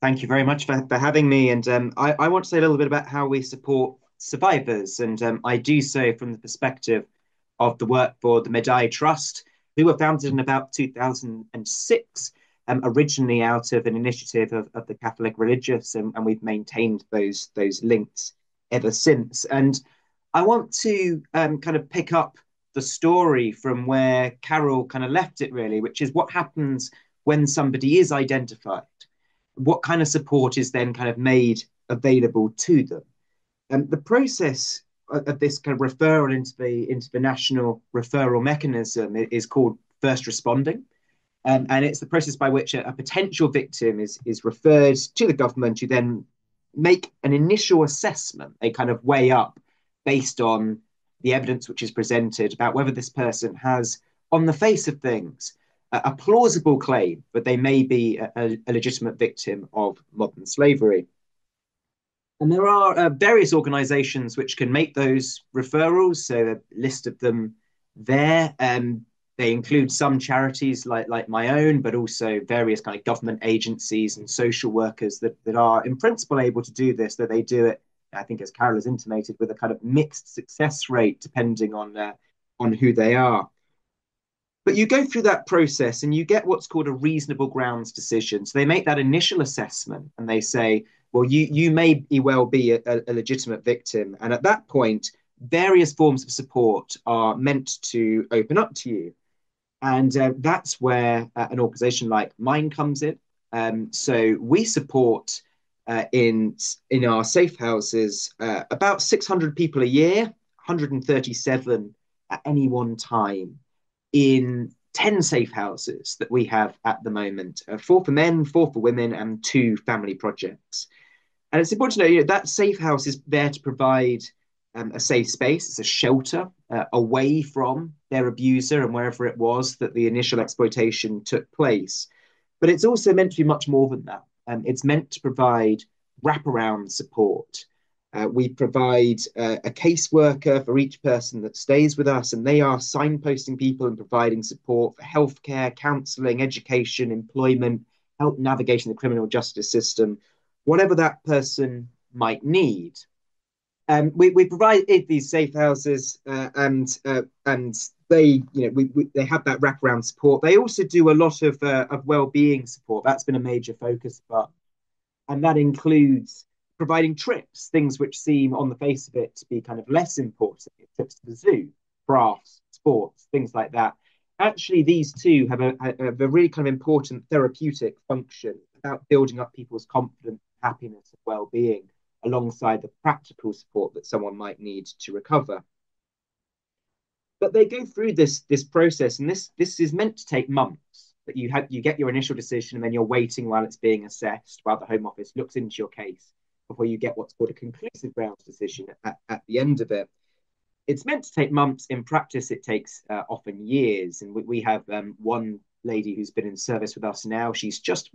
Thank you very much for, for having me. And um, I, I want to say a little bit about how we support survivors. And um, I do so from the perspective of the work for the Medaille Trust, who were founded in about 2006, um, originally out of an initiative of, of the Catholic religious. And, and we've maintained those, those links ever since. And I want to um, kind of pick up the story from where Carol kind of left it, really, which is what happens when somebody is identified what kind of support is then kind of made available to them. And the process of this kind of referral into the into the national referral mechanism is called first responding. Um, and it's the process by which a, a, potential victim is, is referred to the government to then make an initial assessment, a kind of weigh up based on the evidence which is presented about whether this person has, on the face of things, a plausible claim that they may be a, a legitimate victim of modern slavery. And there are uh, various organizations which can make those referrals. So a list of them there. Um, they include some charities like, like my own, but also various kind of government agencies and social workers that, that are in principle able to do this, that they do it, I think as Carol has intimated, with a kind of mixed success rate depending on, uh, on who they are. But you go through that process and you get what's called a reasonable grounds decision. So they make that initial assessment and they say, well, you, you may well be a, a legitimate victim. And at that point, various forms of support are meant to open up to you. And uh, that's where uh, an organization like mine comes in. Um, so we support uh, in, in our safe houses uh, about 600 people a year, 137 at any one time in 10 safe houses that we have at the moment uh, four for men, four for women, and two family projects. And it's important to know you know, that safe house is there to provide um, a safe space, it's a shelter uh, away from their abuser and wherever it was that the initial exploitation took place. But it's also meant to be much more than that. Um, it's meant to provide wraparound support uh, we provide uh, a caseworker for each person that stays with us, and they are signposting people and providing support for healthcare, counselling, education, employment, help navigating the criminal justice system, whatever that person might need. Um, we, we provide these safe houses, uh, and uh, and they you know we, we, they have that wraparound support. They also do a lot of uh, of well being support. That's been a major focus for, and that includes providing trips, things which seem on the face of it to be kind of less important, trips to the zoo, crafts, sports, things like that. Actually, these two have a, a really kind of important therapeutic function about building up people's confidence, happiness, and well-being, alongside the practical support that someone might need to recover. But they go through this this process, and this this is meant to take months. But you have you get your initial decision, and then you're waiting while it's being assessed, while the Home Office looks into your case before you get what's called a conclusive grounds decision at, at the end of it. It's meant to take months. In practice, it takes uh, often years. And we, we have um, one lady who's been in service with us now. She's just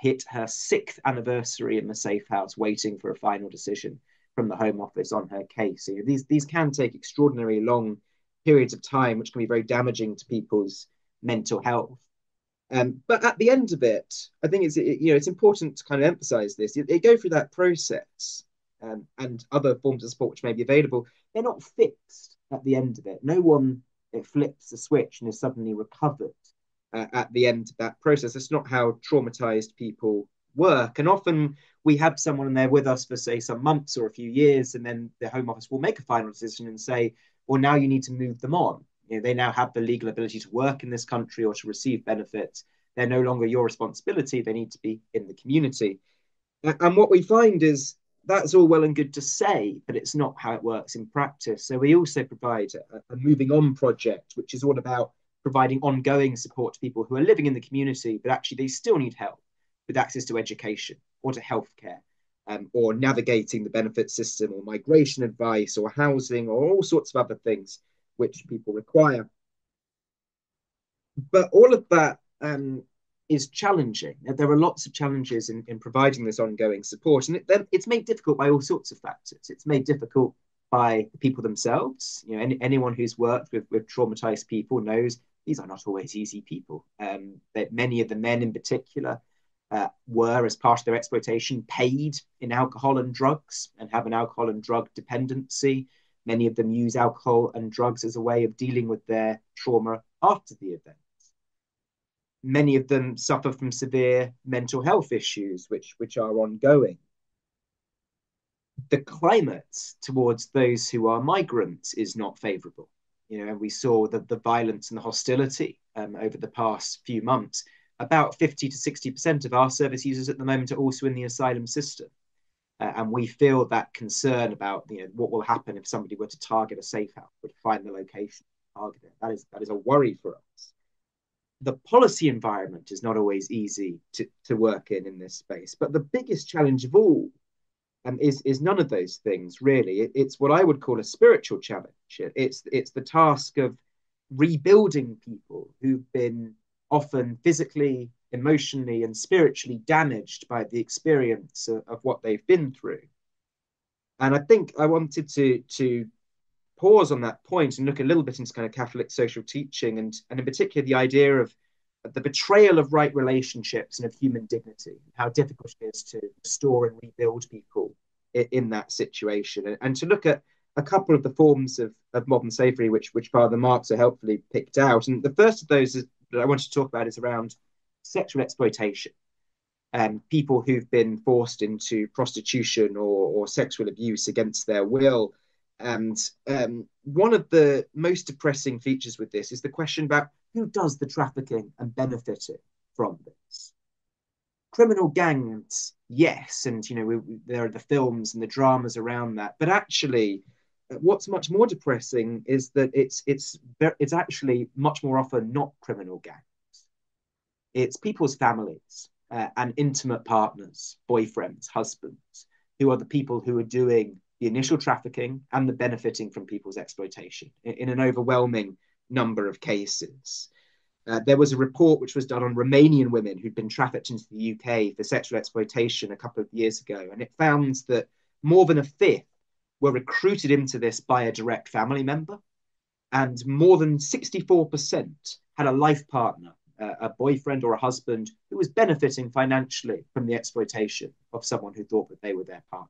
hit her sixth anniversary in the safe house, waiting for a final decision from the Home Office on her case. So, you know, these these can take extraordinarily long periods of time, which can be very damaging to people's mental health. Um, but at the end of it, I think it's it, you know it's important to kind of emphasize this. They go through that process um, and other forms of support which may be available. They're not fixed at the end of it. No one it flips a switch and is suddenly recovered uh, at the end of that process. That's not how traumatized people work. And often we have someone in there with us for say some months or a few years, and then the Home Office will make a final decision and say, "Well, now you need to move them on." You know, they now have the legal ability to work in this country or to receive benefits. They're no longer your responsibility. They need to be in the community. And what we find is that's all well and good to say, but it's not how it works in practice. So we also provide a, a moving on project, which is all about providing ongoing support to people who are living in the community, but actually they still need help with access to education or to healthcare. Um, or navigating the benefit system, or migration advice, or housing, or all sorts of other things which people require. But all of that um, is challenging. There are lots of challenges in, in providing this ongoing support, and it, it's made difficult by all sorts of factors. It's made difficult by the people themselves. You know, any, anyone who's worked with, with traumatized people knows these are not always easy people. Um, that many of the men in particular uh, were, as part of their exploitation, paid in alcohol and drugs and have an alcohol and drug dependency. Many of them use alcohol and drugs as a way of dealing with their trauma after the event. Many of them suffer from severe mental health issues, which, which are ongoing. The climate towards those who are migrants is not favorable. You know, and we saw the, the violence and the hostility um, over the past few months about 50 to 60% of our service users at the moment are also in the asylum system. Uh, and we feel that concern about you know, what will happen if somebody were to target a safe house, would find the location, target it. That is, that is a worry for us. The policy environment is not always easy to, to work in in this space. But the biggest challenge of all um, is, is none of those things, really. It, it's what I would call a spiritual challenge. It's, it's the task of rebuilding people who've been often physically, emotionally, and spiritually damaged by the experience of, of what they've been through. And I think I wanted to to pause on that point and look a little bit into kind of Catholic social teaching and and in particular the idea of the betrayal of right relationships and of human dignity, how difficult it is to restore and rebuild people in, in that situation, and, and, to look at a couple of the forms of, of modern slavery which which Father Mark so helpfully picked out. And the first of those is that I wanted to talk about is around sexual exploitation. Um, people who've been forced into prostitution or, or sexual abuse against their will. And um, one of the most depressing features with this is the question about who does the trafficking and benefiting from this. Criminal gangs, yes, and you know we, we, there are the films and the dramas around that, but actually, what's much more depressing is that it's it's it's actually much more often not criminal gangs. It's people's families uh, and intimate partners, boyfriends, husbands, who are the people who are doing the initial trafficking and the benefiting from people's exploitation in, in an overwhelming number of cases. Uh, there was a report which was done on Romanian women who'd been trafficked into the UK for sexual exploitation a couple of years ago, and it found that more than a fifth were recruited into this by a direct family member. And more than 64% had a life partner, uh, a boyfriend or a husband who was benefiting financially from the exploitation of someone who thought that they were their partner.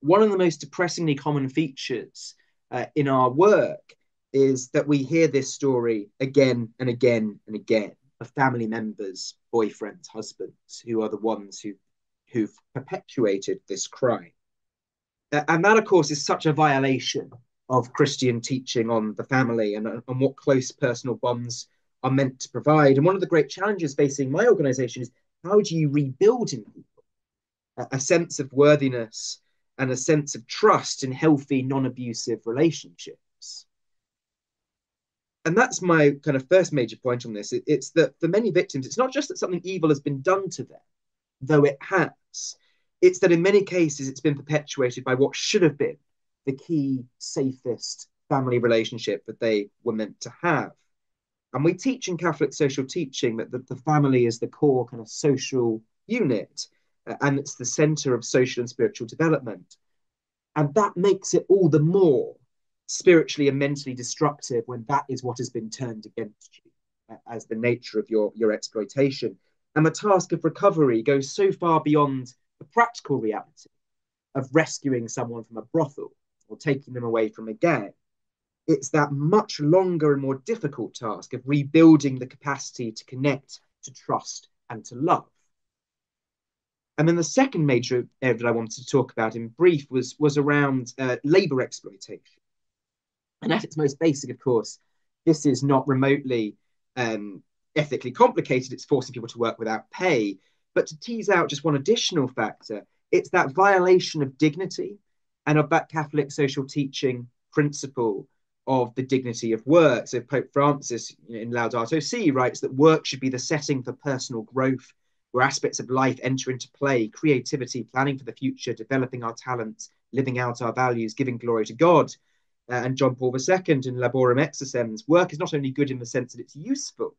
One of the most depressingly common features uh, in our work is that we hear this story again and again and again of family members, boyfriends, husbands, who are the ones who, who've perpetuated this crime and that, of course, is such a violation of Christian teaching on the family and, and what close personal bonds are meant to provide. And one of the great challenges facing my organization is how do you rebuild in people a, a sense of worthiness and a sense of trust in healthy, non abusive relationships? And that's my kind of first major point on this. It, it's that for many victims, it's not just that something evil has been done to them, though it has it's that in many cases it's been perpetuated by what should have been the key, safest family relationship that they were meant to have. And we teach in Catholic social teaching that the, the family is the core kind of social unit uh, and it's the center of social and spiritual development. And that makes it all the more spiritually and mentally destructive when that is what has been turned against you uh, as the nature of your, your exploitation. And the task of recovery goes so far beyond the practical reality of rescuing someone from a brothel or taking them away from a gang. It's that much longer and more difficult task of rebuilding the capacity to connect, to trust, and to love. And then the second major area that I wanted to talk about in brief was, was around uh, labor exploitation. And at its most basic, of course, this is not remotely um, ethically complicated. It's forcing people to work without pay. But to tease out just one additional factor, it's that violation of dignity and of that Catholic social teaching principle of the dignity of work. So Pope Francis in Laudato Si writes that work should be the setting for personal growth, where aspects of life enter into play, creativity, planning for the future, developing our talents, living out our values, giving glory to God. Uh, and John Paul II in Laborem Exercens, work is not only good in the sense that it's useful,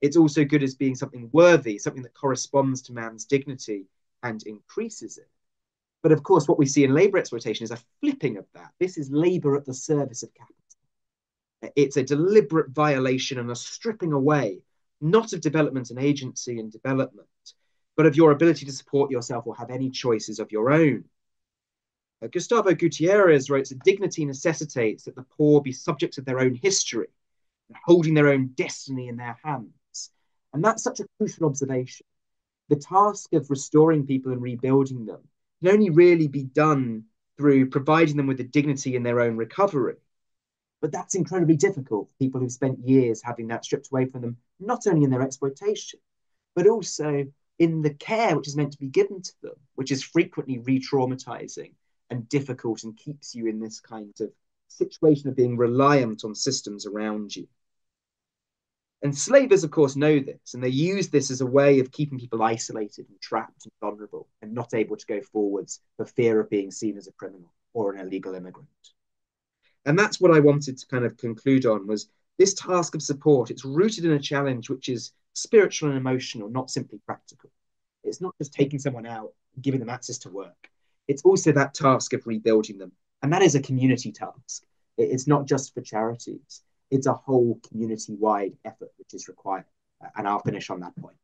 it's also good as being something worthy, something that corresponds to man's dignity and increases it. But of course, what we see in labor exploitation is a flipping of that. This is labor at the service of capital. It's a deliberate violation and a stripping away not of development and agency and development, but of your ability to support yourself or have any choices of your own. Uh, Gustavo Gutierrez writes that dignity necessitates that the poor be subjects of their own history, holding their own destiny in their hands. And that's such a crucial observation. The task of restoring people and rebuilding them can only really be done through providing them with the dignity in their own recovery. But that's incredibly difficult for people who've spent years having that stripped away from them, not only in their exploitation, but also in the care which is meant to be given to them, which is frequently re traumatizing and difficult and keeps you in this kind of situation of being reliant on systems around you. And slavers, of course, know this, and they use this as a way of keeping people isolated and trapped and vulnerable and not able to go forwards for fear of being seen as a criminal or an illegal immigrant. And that's what I wanted to kind of conclude on was this task of support. It's rooted in a challenge which is spiritual and emotional, not simply practical. It's not just taking someone out giving them access to work. It's also that task of rebuilding them. And that is a community task. It's not just for charities, it's a whole community wide effort which is required. And I'll finish on that point.